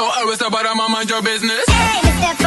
No, I was about a mind your business. Hey, Mr.